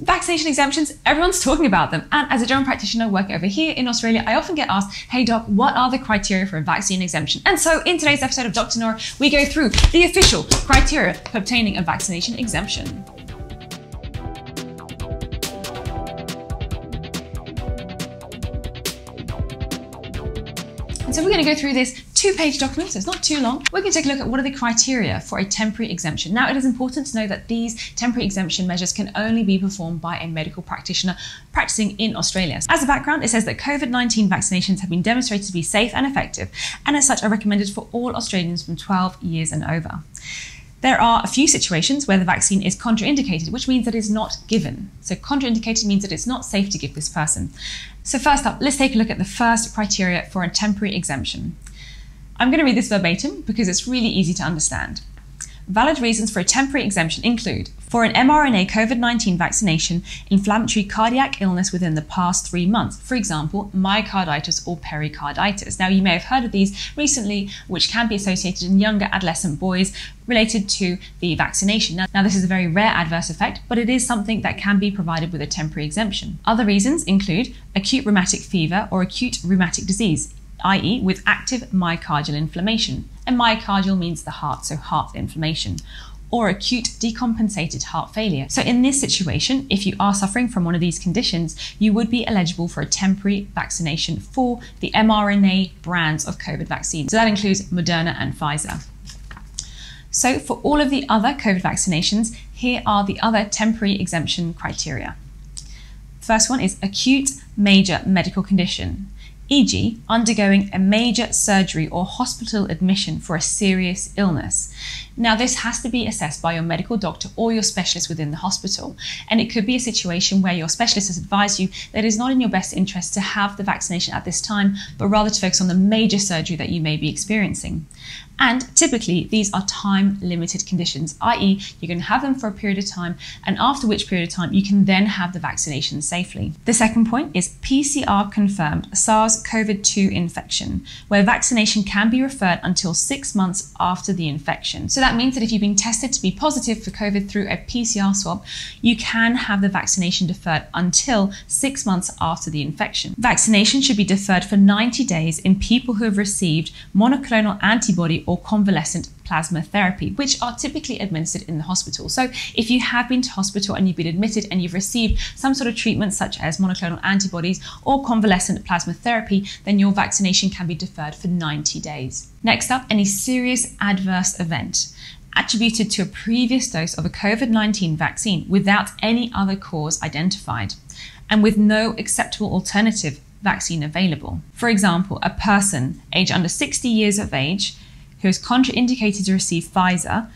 Vaccination exemptions, everyone's talking about them. And as a general practitioner working over here in Australia, I often get asked, hey doc, what are the criteria for a vaccine exemption? And so in today's episode of Dr. Nora, we go through the official criteria for obtaining a vaccination exemption. And so we're going to go through this two-page document, so it's not too long. We're going to take a look at what are the criteria for a temporary exemption. Now, it is important to know that these temporary exemption measures can only be performed by a medical practitioner practicing in Australia. As a background, it says that COVID-19 vaccinations have been demonstrated to be safe and effective, and as such are recommended for all Australians from 12 years and over. There are a few situations where the vaccine is contraindicated, which means that it's not given. So, contraindicated means that it's not safe to give this person. So, first up, let's take a look at the first criteria for a temporary exemption. I'm going to read this verbatim because it's really easy to understand. Valid reasons for a temporary exemption include for an mRNA COVID 19 vaccination, inflammatory cardiac illness within the past three months, for example, myocarditis or pericarditis. Now, you may have heard of these recently, which can be associated in younger adolescent boys related to the vaccination. Now, now, this is a very rare adverse effect, but it is something that can be provided with a temporary exemption. Other reasons include acute rheumatic fever or acute rheumatic disease, i.e., with active myocardial inflammation. And myocardial means the heart, so heart inflammation, or acute decompensated heart failure. So, in this situation, if you are suffering from one of these conditions, you would be eligible for a temporary vaccination for the mRNA brands of COVID vaccines. So, that includes Moderna and Pfizer. So, for all of the other COVID vaccinations, here are the other temporary exemption criteria. First one is acute major medical condition e.g., undergoing a major surgery or hospital admission for a serious illness. Now, this has to be assessed by your medical doctor or your specialist within the hospital. And it could be a situation where your specialist has advised you that it is not in your best interest to have the vaccination at this time, but rather to focus on the major surgery that you may be experiencing. And typically, these are time limited conditions, i.e., you're going to have them for a period of time, and after which period of time you can then have the vaccination safely. The second point is PCR confirmed SARS CoV 2 infection, where vaccination can be referred until six months after the infection. So that means that if you've been tested to be positive for COVID through a PCR swab, you can have the vaccination deferred until six months after the infection. Vaccination should be deferred for 90 days in people who have received monoclonal antibody or convalescent plasma therapy, which are typically administered in the hospital. So, if you have been to hospital and you've been admitted and you've received some sort of treatment, such as monoclonal antibodies or convalescent plasma therapy, then your vaccination can be deferred for 90 days. Next up, any serious adverse event attributed to a previous dose of a COVID 19 vaccine without any other cause identified and with no acceptable alternative vaccine available. For example, a person aged under 60 years of age who is contraindicated to receive Pfizer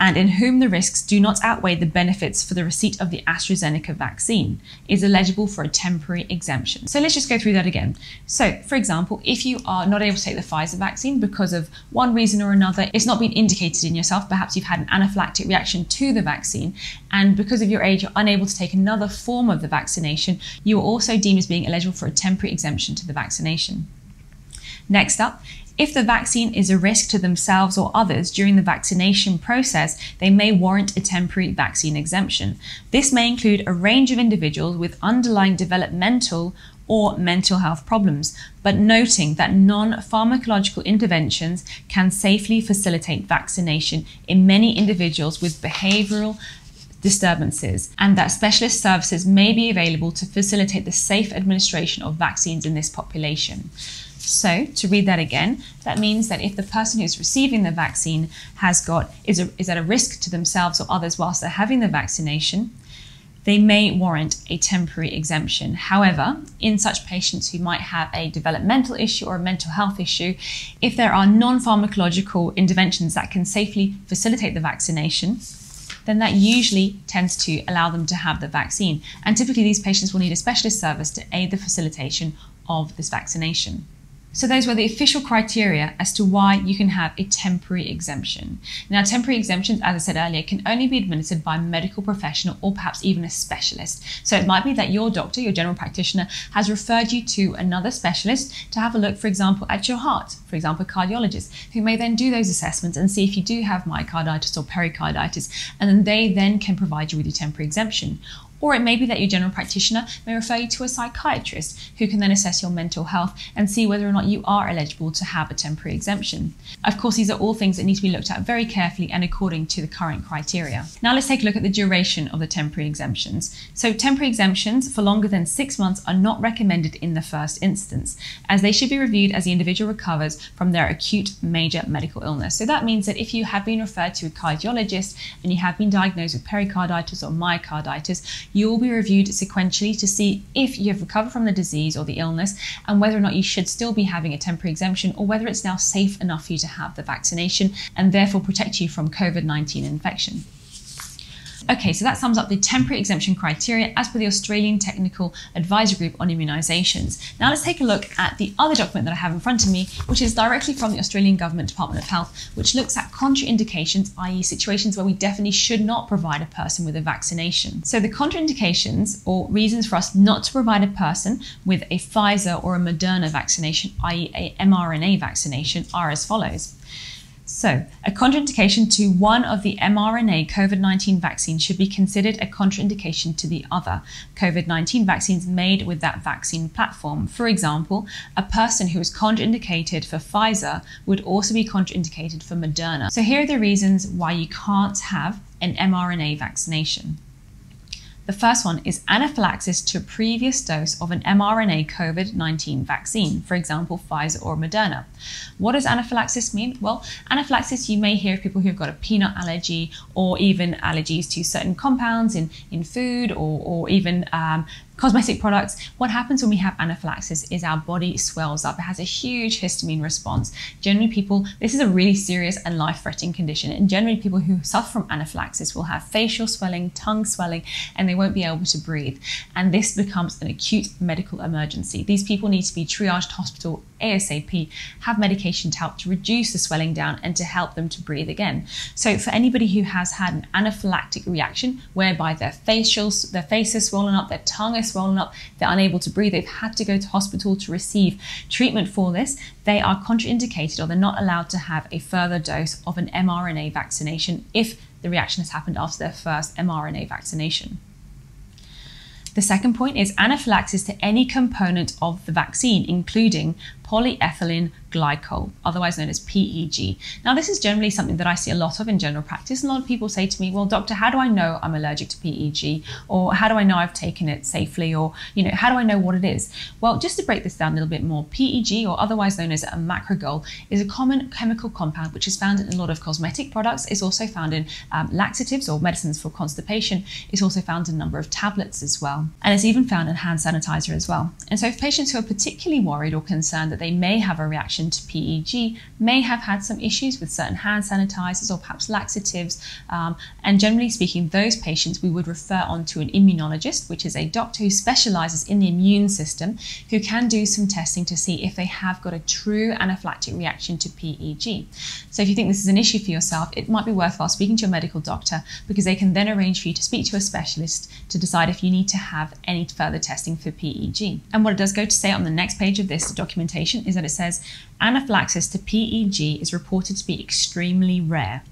and in whom the risks do not outweigh the benefits for the receipt of the AstraZeneca vaccine is eligible for a temporary exemption. So let's just go through that again. So, for example, if you are not able to take the Pfizer vaccine because of one reason or another, it's not been indicated in yourself, perhaps you've had an anaphylactic reaction to the vaccine, and because of your age, you're unable to take another form of the vaccination, you are also deemed as being eligible for a temporary exemption to the vaccination. Next up, if the vaccine is a risk to themselves or others during the vaccination process, they may warrant a temporary vaccine exemption. This may include a range of individuals with underlying developmental or mental health problems, but noting that non pharmacological interventions can safely facilitate vaccination in many individuals with behavioral disturbances, and that specialist services may be available to facilitate the safe administration of vaccines in this population. So, to read that again, that means that if the person who's receiving the vaccine has got is, a, is at a risk to themselves or others whilst they're having the vaccination, they may warrant a temporary exemption. However, in such patients who might have a developmental issue or a mental health issue, if there are non pharmacological interventions that can safely facilitate the vaccination, then that usually tends to allow them to have the vaccine. And typically, these patients will need a specialist service to aid the facilitation of this vaccination. So those were the official criteria as to why you can have a temporary exemption. Now, temporary exemptions, as I said earlier, can only be administered by a medical professional or perhaps even a specialist. So it might be that your doctor, your general practitioner, has referred you to another specialist to have a look, for example, at your heart, for example, a cardiologist, who may then do those assessments and see if you do have myocarditis or pericarditis, and then they then can provide you with your temporary exemption. Or it may be that your general practitioner may refer you to a psychiatrist who can then assess your mental health and see whether or not you are eligible to have a temporary exemption. Of course, these are all things that need to be looked at very carefully and according to the current criteria. Now let's take a look at the duration of the temporary exemptions. So temporary exemptions for longer than six months are not recommended in the first instance, as they should be reviewed as the individual recovers from their acute major medical illness. So that means that if you have been referred to a cardiologist and you have been diagnosed with pericarditis or myocarditis, you will be reviewed sequentially to see if you have recovered from the disease or the illness and whether or not you should still be having a temporary exemption or whether it's now safe enough for you to have the vaccination and therefore protect you from COVID 19 infection. Okay, so that sums up the temporary exemption criteria as per the Australian Technical Advisory Group on Immunisations. Now let's take a look at the other document that I have in front of me, which is directly from the Australian Government Department of Health, which looks at contraindications, i.e., situations where we definitely should not provide a person with a vaccination. So the contraindications or reasons for us not to provide a person with a Pfizer or a Moderna vaccination, i.e., a mRNA vaccination, are as follows. So, a contraindication to one of the mRNA COVID 19 vaccines should be considered a contraindication to the other COVID 19 vaccines made with that vaccine platform. For example, a person who is contraindicated for Pfizer would also be contraindicated for Moderna. So, here are the reasons why you can't have an mRNA vaccination. The first one is anaphylaxis to a previous dose of an mRNA COVID 19 vaccine, for example, Pfizer or Moderna. What does anaphylaxis mean? Well, anaphylaxis, you may hear of people who've got a peanut allergy or even allergies to certain compounds in, in food or, or even um, cosmetic products, what happens when we have anaphylaxis is our body swells up. It has a huge histamine response. Generally, people, this is a really serious and life threatening condition. And generally, people who suffer from anaphylaxis will have facial swelling, tongue swelling, and they won't be able to breathe. And this becomes an acute medical emergency. These people need to be triaged hospital ASAP, have medication to help to reduce the swelling down and to help them to breathe again. So for anybody who has had an anaphylactic reaction whereby their facials, their face is swollen up, their tongue is swollen up, they're unable to breathe, they've had to go to hospital to receive treatment for this, they are contraindicated or they're not allowed to have a further dose of an mRNA vaccination if the reaction has happened after their first mRNA vaccination. The second point is anaphylaxis to any component of the vaccine, including polyethylene glycol, otherwise known as PEG. Now, this is generally something that I see a lot of in general practice. A lot of people say to me, well, doctor, how do I know I'm allergic to PEG? Or how do I know I've taken it safely? Or, you know, how do I know what it is? Well, just to break this down a little bit more, PEG, or otherwise known as a macrogol, is a common chemical compound which is found in a lot of cosmetic products. It's also found in um, laxatives or medicines for constipation. It's also found in a number of tablets as well. And it's even found in hand sanitizer as well. And so, if patients who are particularly worried or concerned that they may have a reaction to PEG may have had some issues with certain hand sanitizers or perhaps laxatives. Um, and generally speaking, those patients we would refer on to an immunologist, which is a doctor who specializes in the immune system, who can do some testing to see if they have got a true anaphylactic reaction to PEG. So if you think this is an issue for yourself, it might be worthwhile speaking to your medical doctor because they can then arrange for you to speak to a specialist to decide if you need to have any further testing for PEG. And what it does go to say on the next page of this documentation is that it says anaphylaxis to PEG is reported to be extremely rare.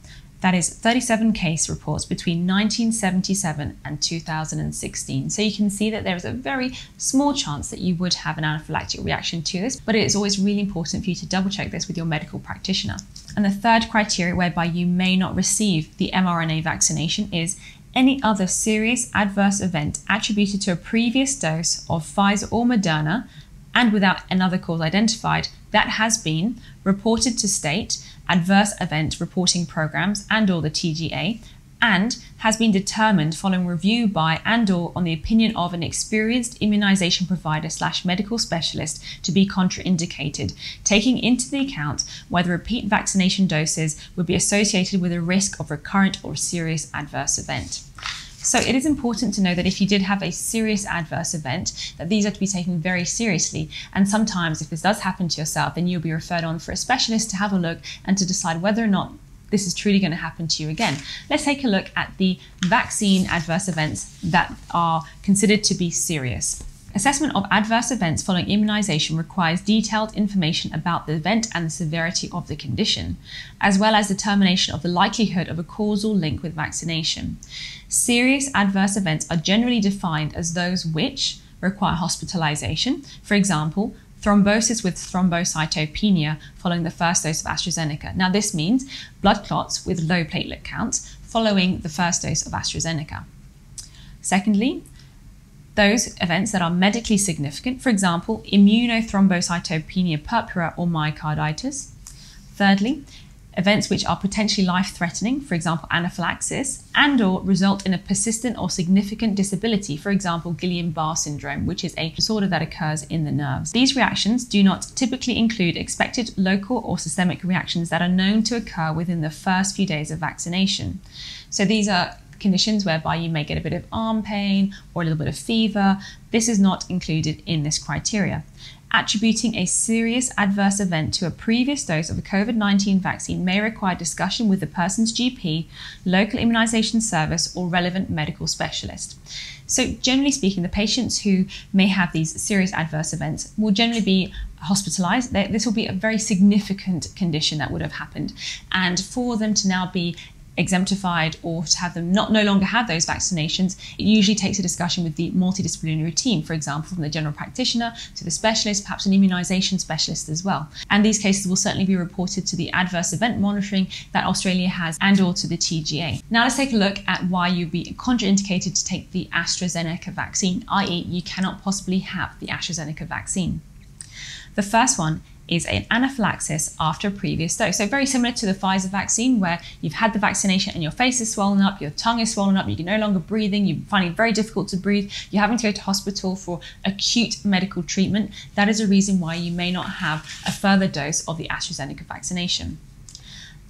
That is 37 case reports between 1977 and 2016. So you can see that there is a very small chance that you would have an anaphylactic reaction to this, but it is always really important for you to double check this with your medical practitioner. And the third criteria whereby you may not receive the mRNA vaccination is any other serious adverse event attributed to a previous dose of Pfizer or Moderna and without another cause identified that has been reported to state adverse event reporting programs and or the TGA and has been determined following review by and or on the opinion of an experienced immunization provider slash medical specialist to be contraindicated taking into the account whether repeat vaccination doses would be associated with a risk of recurrent or serious adverse event so it is important to know that if you did have a serious adverse event, that these are to be taken very seriously. And sometimes if this does happen to yourself, then you'll be referred on for a specialist to have a look and to decide whether or not this is truly going to happen to you again. Let's take a look at the vaccine adverse events that are considered to be serious. Assessment of adverse events following immunisation requires detailed information about the event and the severity of the condition, as well as determination of the likelihood of a causal link with vaccination. Serious adverse events are generally defined as those which require hospitalisation, for example, thrombosis with thrombocytopenia following the first dose of AstraZeneca. Now, this means blood clots with low platelet counts following the first dose of AstraZeneca. Secondly, those events that are medically significant, for example, immunothrombocytopenia purpura or myocarditis. Thirdly, events which are potentially life-threatening, for example, anaphylaxis, and or result in a persistent or significant disability, for example, Guillain-Barré syndrome, which is a disorder that occurs in the nerves. These reactions do not typically include expected local or systemic reactions that are known to occur within the first few days of vaccination. So these are conditions whereby you may get a bit of arm pain or a little bit of fever. This is not included in this criteria attributing a serious adverse event to a previous dose of a COVID 19 vaccine may require discussion with the person's GP, local immunisation service, or relevant medical specialist. So, generally speaking, the patients who may have these serious adverse events will generally be hospitalized. This will be a very significant condition that would have happened. And for them to now be exemptified or to have them not no longer have those vaccinations, it usually takes a discussion with the multidisciplinary team, for example, from the general practitioner to the specialist, perhaps an immunisation specialist as well. And these cases will certainly be reported to the adverse event monitoring that Australia has and or to the TGA. Now let's take a look at why you'd be contraindicated to take the AstraZeneca vaccine, i.e. you cannot possibly have the AstraZeneca vaccine. The first one is an anaphylaxis after a previous dose. So very similar to the Pfizer vaccine where you've had the vaccination and your face is swollen up, your tongue is swollen up, you're no longer breathing, you're finding it very difficult to breathe, you're having to go to hospital for acute medical treatment. That is a reason why you may not have a further dose of the AstraZeneca vaccination.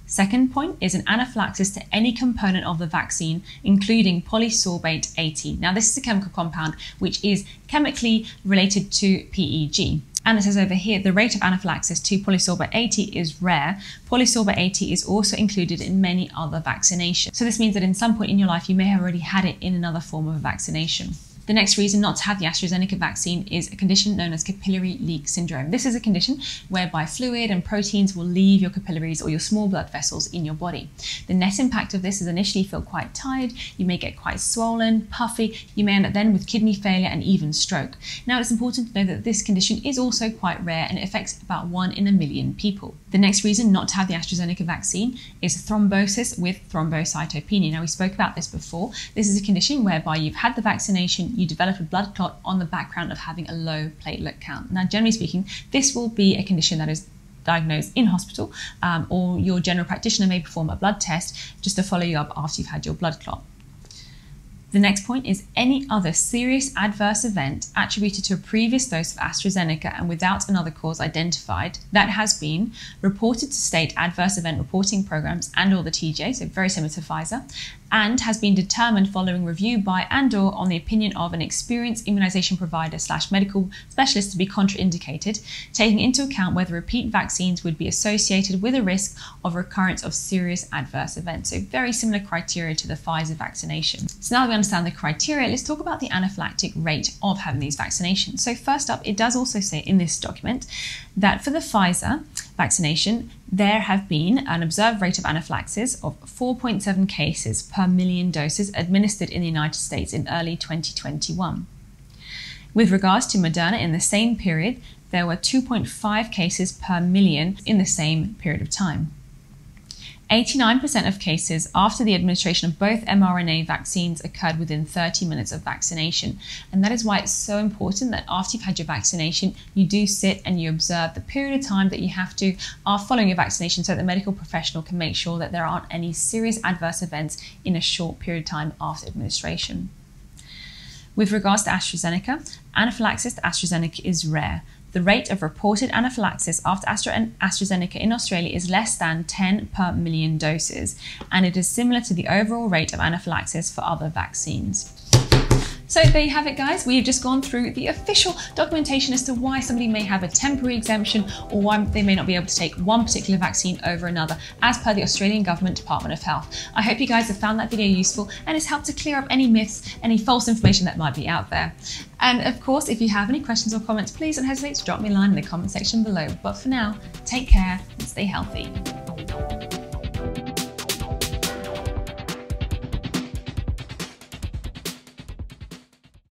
Second point is an anaphylaxis to any component of the vaccine, including polysorbate 80. Now, this is a chemical compound which is chemically related to PEG. And it says over here, the rate of anaphylaxis to polysorbate 80 is rare. Polysorbate 80 is also included in many other vaccinations. So this means that in some point in your life, you may have already had it in another form of a vaccination. The next reason not to have the AstraZeneca vaccine is a condition known as capillary leak syndrome. This is a condition whereby fluid and proteins will leave your capillaries or your small blood vessels in your body. The net impact of this is initially feel quite tired, you may get quite swollen, puffy, you may end up then with kidney failure and even stroke. Now it's important to know that this condition is also quite rare and it affects about one in a million people. The next reason not to have the AstraZeneca vaccine is thrombosis with thrombocytopenia. Now we spoke about this before. This is a condition whereby you've had the vaccination, you develop a blood clot on the background of having a low platelet count. Now, generally speaking, this will be a condition that is diagnosed in hospital, um, or your general practitioner may perform a blood test just to follow you up after you've had your blood clot. The next point is any other serious adverse event attributed to a previous dose of AstraZeneca and without another cause identified that has been reported to state adverse event reporting programs and or the TGA, so very similar to Pfizer, and has been determined following review by and or on the opinion of an experienced immunization provider slash medical specialist to be contraindicated, taking into account whether repeat vaccines would be associated with a risk of recurrence of serious adverse events. So very similar criteria to the Pfizer vaccination. So now understand the criteria, let's talk about the anaphylactic rate of having these vaccinations. So first up, it does also say in this document that for the Pfizer vaccination, there have been an observed rate of anaphylaxis of 4.7 cases per million doses administered in the United States in early 2021. With regards to Moderna in the same period, there were 2.5 cases per million in the same period of time. 89% of cases after the administration of both mRNA vaccines occurred within 30 minutes of vaccination. And that is why it's so important that after you've had your vaccination, you do sit and you observe the period of time that you have to are following your vaccination so that the medical professional can make sure that there aren't any serious adverse events in a short period of time after administration. With regards to AstraZeneca, anaphylaxis to AstraZeneca is rare. The rate of reported anaphylaxis after Astra- AstraZeneca in Australia is less than 10 per million doses, and it is similar to the overall rate of anaphylaxis for other vaccines. So there you have it, guys. We've just gone through the official documentation as to why somebody may have a temporary exemption or why they may not be able to take one particular vaccine over another, as per the Australian Government Department of Health. I hope you guys have found that video useful and it's helped to clear up any myths, any false information that might be out there. And of course, if you have any questions or comments, please don't hesitate to drop me a line in the comment section below. But for now, take care and stay healthy.